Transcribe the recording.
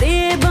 दे